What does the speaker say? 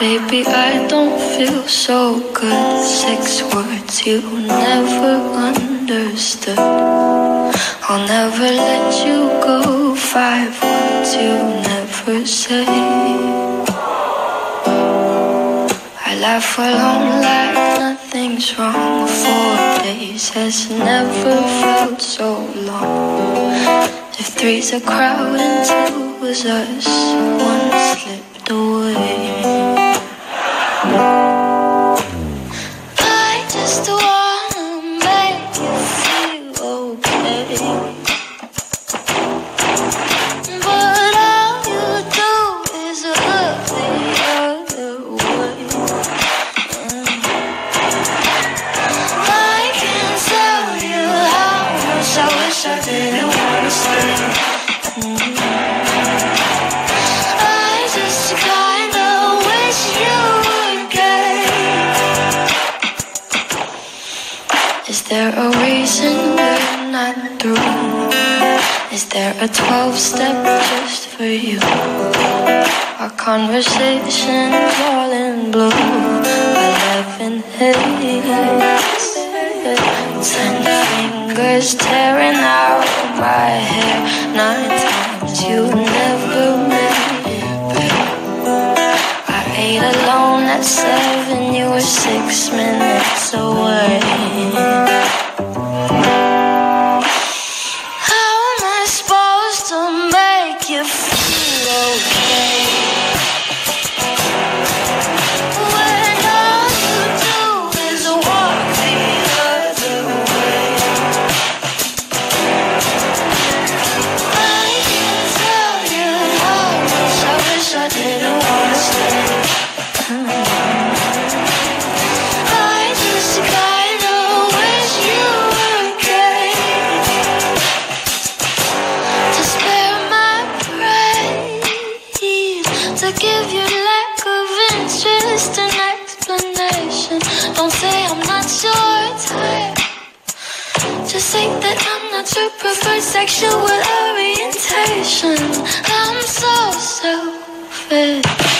Baby, I don't feel so good. Six words you never understood. I'll never let you go. Five words you never say. I laugh alone like nothing's wrong. Four days has never felt so long. If three's a crowd and two was us, one slipped there a reason we're not through? Is there a 12 step just for you? Our conversations all in blue, eleven haze. Ten fingers tearing out my hair. Nine times you never made it. I ate alone at seven, you were six minutes away. To give your lack of interest an explanation. Don't say I'm not your type. Just say that I'm not your preferred sexual orientation. I'm so selfish.